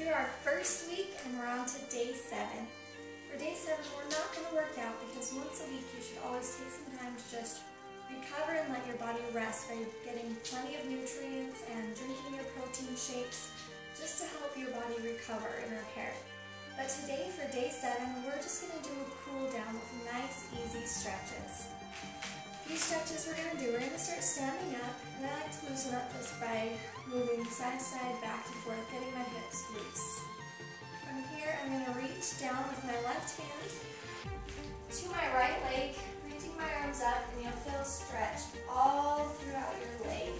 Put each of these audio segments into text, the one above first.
through our first week and we're on to day seven. For day seven, we're not going to work out because once a week you should always take some time to just recover and let your body rest by getting plenty of nutrients and drinking your protein shakes just to help your body recover and repair. But today for day seven, we're just going to do a cool down with nice, easy stretches. These stretches we're going to do, we're going to start standing up, and I like to loosen up just by moving side to side, loose. From here, I'm going to reach down with my left hand to my right leg, reaching my arms up, and you'll feel stretch all throughout your leg.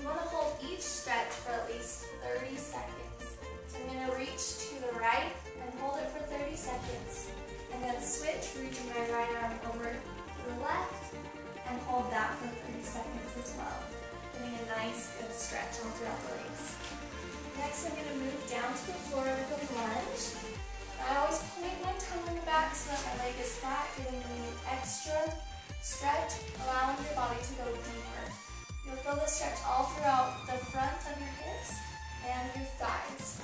You want to hold each stretch for at least 30 seconds. So I'm going to reach to the right and hold it for 30 seconds, and then switch, reaching my right arm over to the left, and hold that for 30 seconds as well. Getting a nice good stretch all throughout the legs. Next I'm going to move down to the floor with a lunge. I always point my tongue in the back so that my leg is flat, giving me an extra stretch, allowing your body to go deeper. You'll feel the stretch all throughout the front of your hips and your thighs.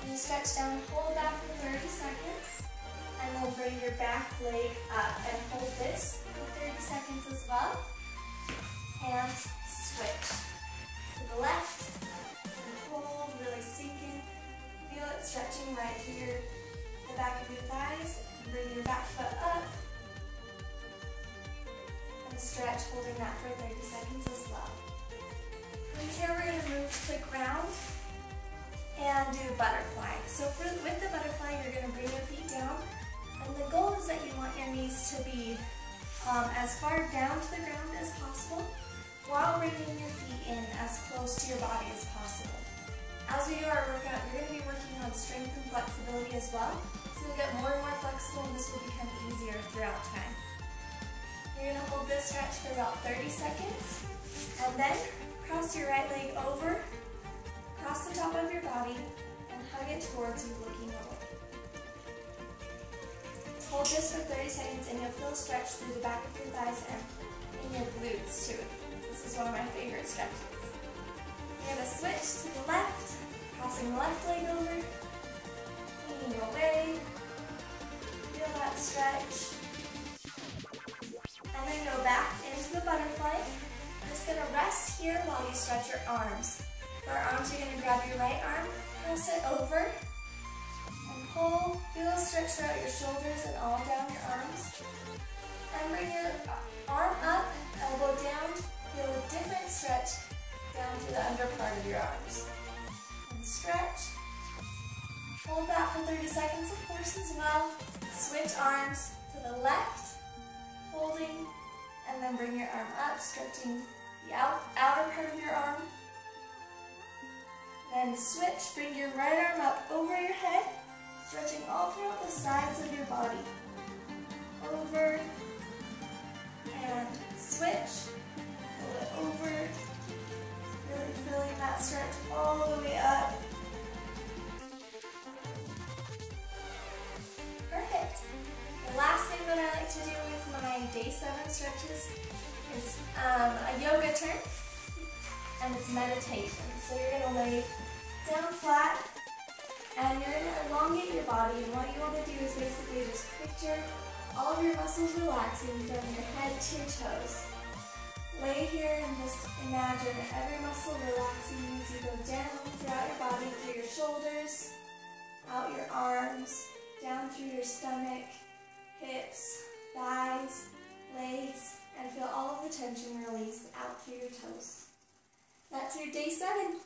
And you stretch down, hold that for 30 seconds and then bring your back leg up and hold this for 30 seconds as well. And switch to the left right through your, the back of your thighs. Bring your back foot up and stretch, holding that for 30 seconds as well. From here, we're going to move to the ground and do butterfly. So for, with the butterfly, you're going to bring your feet down and the goal is that you want your knees to be um, as far down to the ground as possible while bringing your feet in as close to your body as possible. As we do our workout, you're going to be working on strength and flexibility as well. So you'll get more and more flexible and this will become easier throughout time. You're going to hold this stretch for about 30 seconds and then cross your right leg over, cross the top of your body, and hug it towards you looking away. Hold this for 30 seconds and you'll feel a stretch through the back of your thighs and in your glutes too. This is one of my favorite stretches. You're going to switch to the left, crossing the left leg over, leaning away. Feel that stretch. And then go back into the butterfly. Just going to rest here while you stretch your arms. For our arms, you're going to grab your right arm, cross it over, and pull, feel a stretch throughout your shoulders and all down your arms. And bring your arm up, elbow down, feel a different stretch down to the under part of your arms. And stretch. Hold that for 30 seconds, of course, as well. Switch arms to the left, holding, and then bring your arm up, stretching the out, outer part of your arm. Then switch, bring your right arm up over your head, stretching all throughout the sides of your body. Over and switch, to do with my day seven stretches is um, a yoga turn, and it's meditation. So you're gonna lay down flat, and you're going to elongate your body, and what you want to do is basically just picture all of your muscles relaxing from your head to your toes. Lay here and just imagine every muscle relaxing as you go down throughout your body, through your shoulders, out your arms, down through your stomach, hips, thighs, legs, and feel all of the tension release out through your toes. That's your day seven.